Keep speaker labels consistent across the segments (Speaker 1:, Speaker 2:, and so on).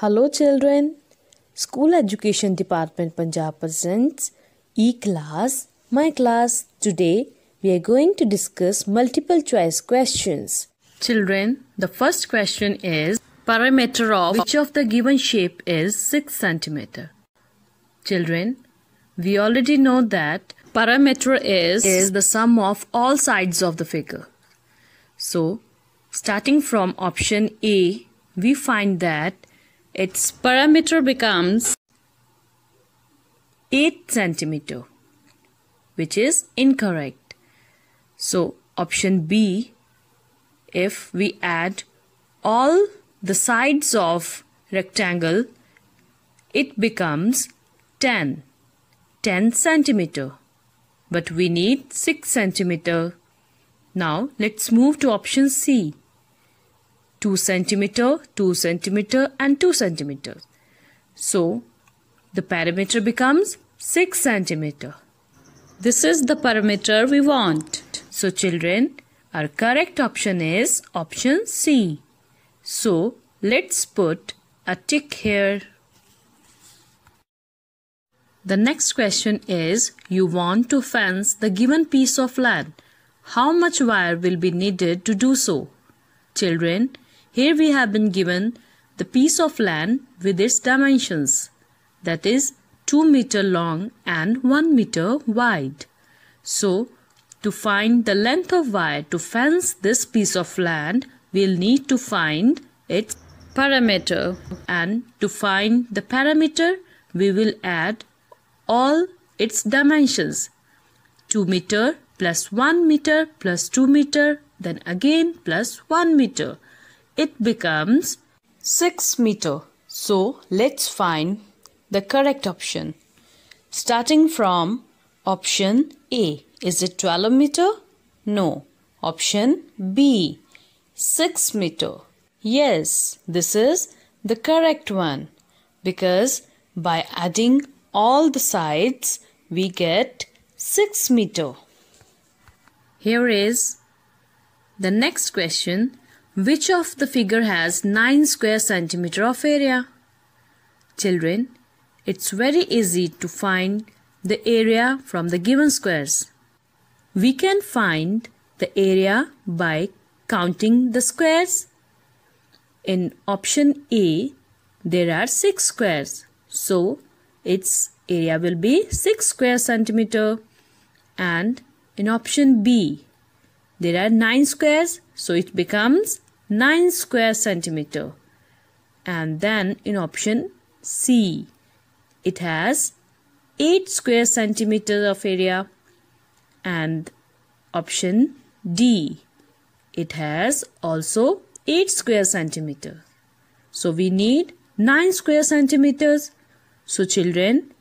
Speaker 1: Hello children. School Education Department Punjab presents E-class, my class. Today we are going to discuss multiple choice questions. Children, the first question is parameter of which of the given shape is 6 centimeter? Children, we already know that parameter is, is the sum of all sides of the figure. So, starting from option A, we find that its perimeter becomes 8 centimeter, which is incorrect. So, option B, if we add all the sides of rectangle, it becomes 10, 10 centimeter. But we need 6 centimeter. Now, let's move to option C. 2 centimeter, 2 centimeter and 2 centimeters. So, the perimeter becomes 6 centimeter. This is the perimeter we want. So, children, our correct option is option C. So, let's put a tick here. The next question is, you want to fence the given piece of land. How much wire will be needed to do so? Children, here we have been given the piece of land with its dimensions that is 2 meter long and 1 meter wide. So to find the length of wire to fence this piece of land we'll need to find its perimeter and to find the perimeter we will add all its dimensions. 2 meter plus 1 meter plus 2 meter then again plus 1 meter it becomes 6 meter. So let's find the correct option. Starting from option A. Is it 12 meter? No. Option B. 6 meter. Yes, this is the correct one because by adding all the sides we get 6 meter. Here is the next question which of the figure has 9 square centimeter of area? Children, it's very easy to find the area from the given squares. We can find the area by counting the squares. In option A, there are 6 squares. So, its area will be 6 square centimeter. And in option B, there are 9 squares. So, it becomes 9 square centimeter. And then in option C it has 8 square centimeter of area. And option D it has also 8 square centimeter. So we need 9 square centimeters. So children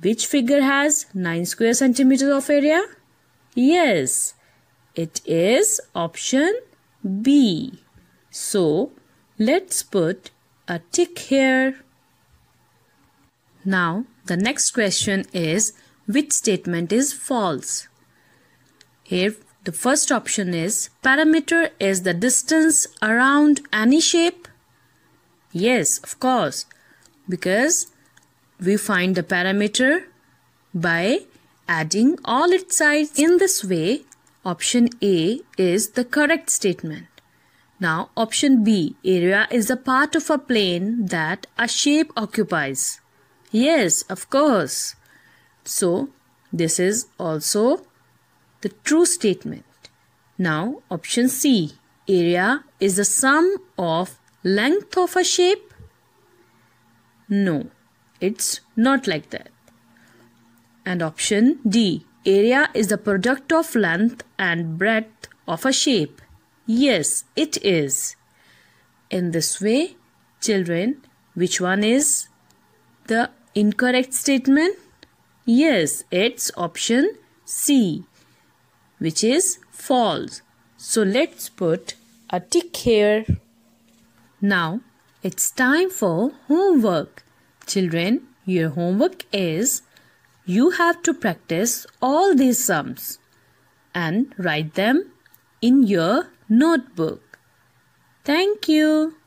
Speaker 1: which figure has 9 square centimeters of area? Yes it is option B so let's put a tick here. Now the next question is which statement is false? Here the first option is parameter is the distance around any shape. Yes, of course, because we find the parameter by adding all its sides in this way. Option A is the correct statement. Now option B, area is a part of a plane that a shape occupies. Yes, of course. So this is also the true statement. Now option C, area is the sum of length of a shape. No, it's not like that. And option D, area is the product of length and breadth of a shape. Yes, it is. In this way, children, which one is the incorrect statement? Yes, it's option C, which is false. So let's put a tick here. Now, it's time for homework. Children, your homework is you have to practice all these sums and write them in your notebook. Thank you.